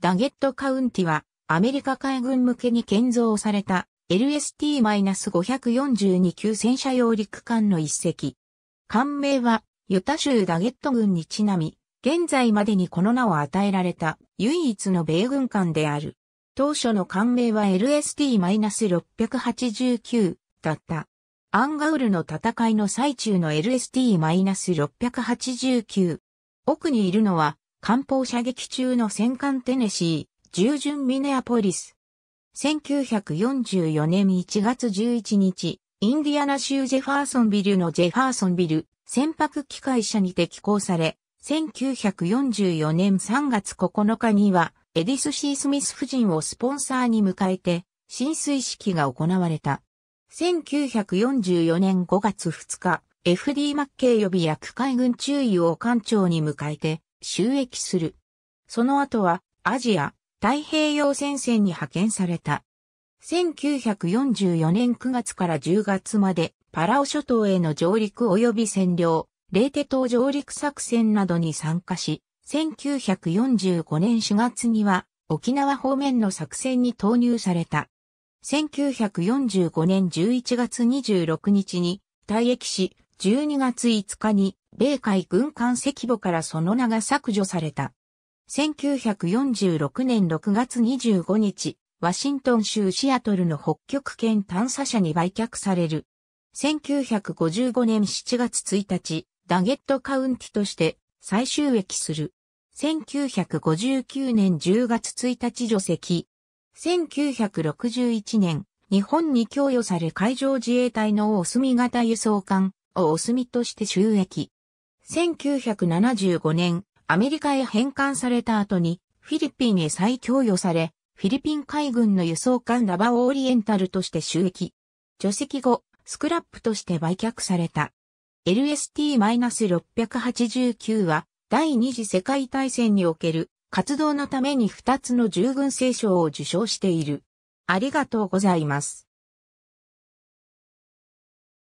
ダゲットカウンティはアメリカ海軍向けに建造された LST-542 級戦車揚陸艦の一隻。艦名はユタ州ダゲット軍にちなみ、現在までにこの名を与えられた唯一の米軍艦である。当初の艦名は LST-689 だった。アンガウルの戦いの最中の LST-689。奥にいるのは、艦砲射撃中の戦艦テネシー、従順ミネアポリス。1944年1月11日、インディアナ州ジェファーソンビルのジェファーソンビル、船舶機械車にて寄港され、1944年3月9日には、エディス・シー・スミス夫人をスポンサーに迎えて、浸水式が行われた。1944年5月2日、FD マッケイ予備役海軍中尉を艦長に迎えて、収益する。その後は、アジア、太平洋戦線に派遣された。1944年9月から10月まで、パラオ諸島への上陸及び占領、レーテ島上陸作戦などに参加し、1945年4月には沖縄方面の作戦に投入された。1945年11月26日に退役し、12月5日に米海軍艦石母からその名が削除された。1946年6月25日、ワシントン州シアトルの北極圏探査車に売却される。1955年7月1日、ダゲットカウンティとして再収益する。1959年10月1日除籍。1961年、日本に供与され海上自衛隊のオスミ型輸送艦をオスミとして収益。1975年、アメリカへ返還された後に、フィリピンへ再供与され、フィリピン海軍の輸送艦ラバオーリエンタルとして収益。除籍後、スクラップとして売却された。LST-689 は、第二次世界大戦における活動のために2つの従軍聖賞を受賞している。ありがとうございます。